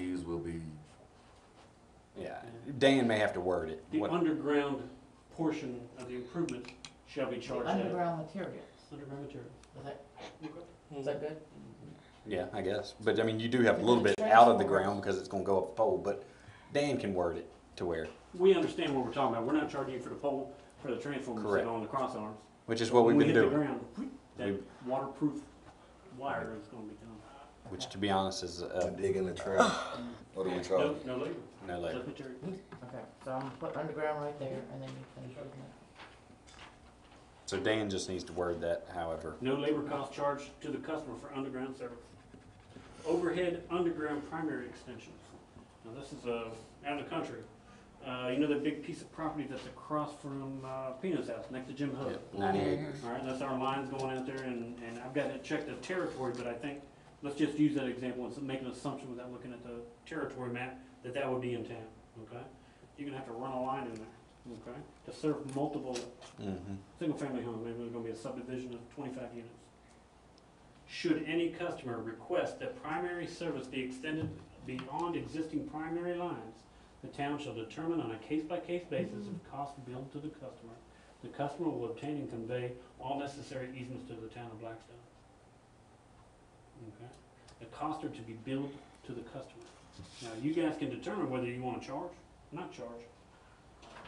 use will be, Yeah, Dan may have to word it. The What- underground portion of the improvement shall be The charged at underground materials, underground material. is that, is that mm-hmm. good? Yeah, I guess. But I mean, you do have a little bit out of the ground because it's gonna go up a pole, but Dan can word it to where, We understand what we're talking about. We're not charging you for the pole, for the transformer to Correct. sit on the cross arms. which is what we've When been we hit the doing. ground, that waterproof wire is gonna be done. Which to be honest is, uh, digging the trench. What do we No, charge? no labor, no labor. just. Okay, so I'm gonna put underground right there, and then you finish with that. So Dan just needs to word that however. No labor cost charged to the customer for underground service. Overhead underground primary extensions. Now, this is, uh, out in the country. Uh, you know that big piece of property that's across from, uh, Peanut's house, next to Jim Hood? Yep, Ninety acres. All right, that's our lines going out there, and, and I've got to check the territory, but I think, let's just use that example and make an assumption without looking at the territory map, that that would be in town, okay? You're gonna have to run a line in there, okay, to serve multiple Mm-hmm. single-family homes, maybe there's gonna be a subdivision of twenty-five units. Should any customer request that primary service be extended beyond existing primary lines, the town shall determine on a case-by-case basis if cost billed to the customer. The customer will obtain and convey all necessary easements to the town of Blackstone. Okay? The costs are to be billed to the customer. Now, you guys can determine whether you wanna charge, or not charge.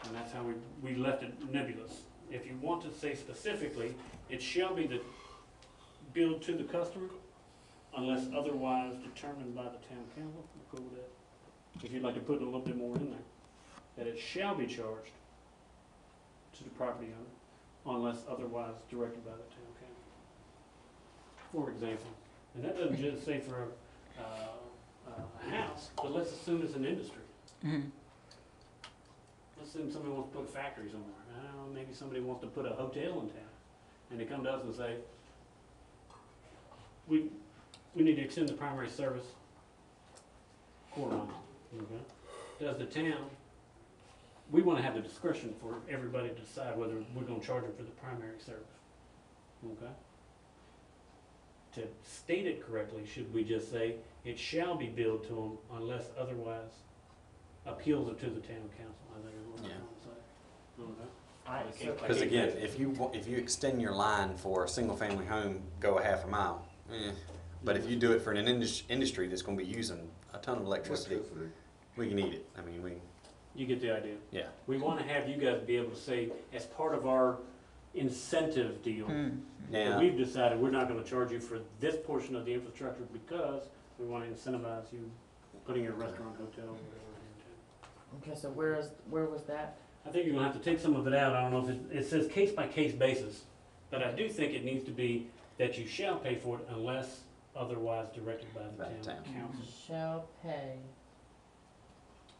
And that's how we, we left it nebulous. If you want to say specifically, it shall be the billed to the customer unless otherwise determined by the town council, cool with that. If you'd like to put a little bit more in there, that it shall be charged to the property owner unless otherwise directed by the town council. For example, and that doesn't just say for a, uh, a house, but let's assume it's an industry. Let's assume somebody wants to put a factory somewhere. I don't know, maybe somebody wants to put a hotel in town. And they come to us and say, we, we need to extend the primary service quarter mile, okay? Does the town, we wanna have the discretion for everybody to decide whether we're gonna charge them for the primary service, okay? To state it correctly, should we just say, it shall be billed to them unless otherwise appeals it to the town council, I think is what I'm Yeah. trying to say. Okay? So, Because again, if you, wa- if you extend your line for a single-family home, go a half a mile, eh. But if you do it for an indus- industry that's gonna be using a ton of electricity, we can eat it. I mean, we, You get the idea. yeah. We wanna have you guys be able to say, as part of our incentive deal, hmm. that Now, we've decided we're not gonna charge you for this portion of the infrastructure because we wanna incentivize you putting your restaurant, hotel, whatever in town. okay, so where is, where was that? I think you're gonna have to take some of it out, I don't know if it, it says case by case basis, but I do think it needs to be that you shall pay for it unless otherwise directed by By the the town town. council. Shall pay,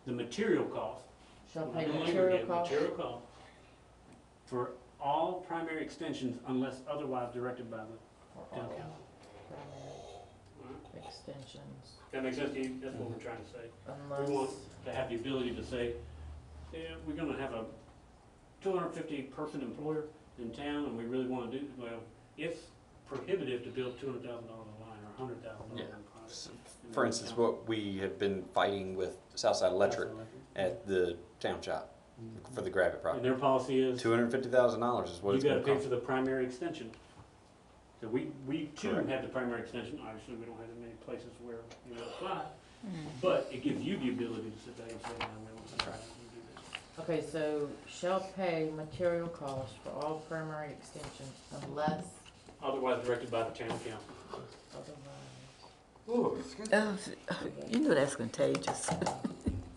The material cost shall pay Not only material again, cost Material cost for all primary extensions unless otherwise directed by the town council. primary extensions, That makes sense to you? That's what we're trying to say. We want to have the ability to say, yeah, we're gonna have a two hundred and fifty person employer in town and we really wanna do, well, it's prohibitive to build two hundred thousand dollars a line or a hundred thousand dollars Yeah. in project. S- For instance, what we have been fighting with Southside Electric at the town shop for the Gravit And project. their policy is, Two hundred and fifty thousand dollars is what you it's gotta gonna pay cost. for the primary extension. So we, we too Correct. have the primary extension, obviously, we don't have as many places where you know apply. But it gives you the ability to sit down and say, no, we don't want to Right. do this. okay, so shall pay material cost for all primary extensions unless Otherwise directed by the town council. otherwise. Oh, you know that's contagious.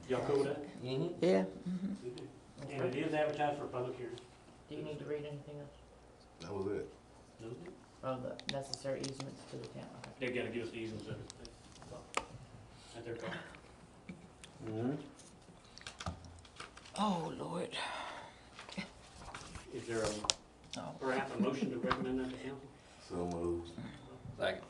Y'all cool with that? Yeah. We do. And it is advertised for a public hearing. Do you need to read anything else? That was it. No? Oh, the necessary easements to the town, okay. They gotta give us the easements of it. At their cost. Mhm. Oh, Lord. Is there a, Oh. perhaps a motion to recommend that to council? So moved. Second.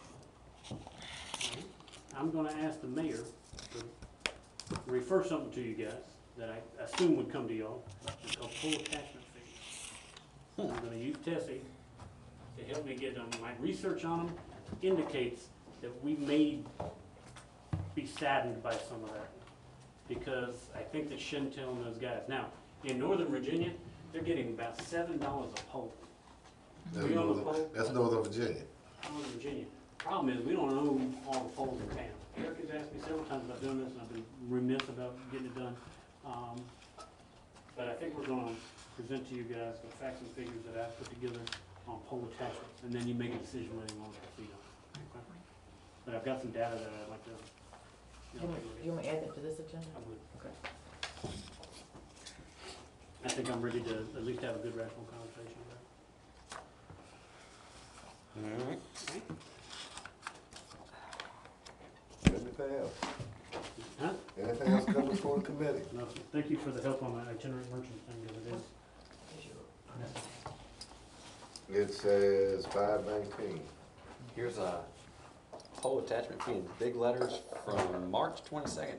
I'm gonna ask the mayor to refer something to you guys that I assume would come to y'all, it's called pole attachment fees. I'm gonna use Tessie to help me get them, my research on them indicates that we may be saddened by some of that. Because I think that Shentel and those guys, now, in Northern Virginia, they're getting about seven dollars a pole. That's We own the Northern, pole? that's Northern Virginia. Northern Virginia. Problem is, we don't own all the poles in town. Eric has asked me several times about doing this, and I've been remiss about getting it done. Um, But I think we're gonna present to you guys the facts and figures that I've put together on pole attachments, and then you make a decision whether you want to proceed on. it. Okay? But I've got some data that I'd like to, you know, want, take a look at. you want to add that to this agenda? I would. Okay. I think I'm ready to at least have a good rational conversation about Alright. it. Anything else? Huh? Anything else coming before the committee? No, thank you for the help on that itinerant merchant thing, because it is. It says five nineteen. Here's a pole attachment fee in big letters from March twenty-second,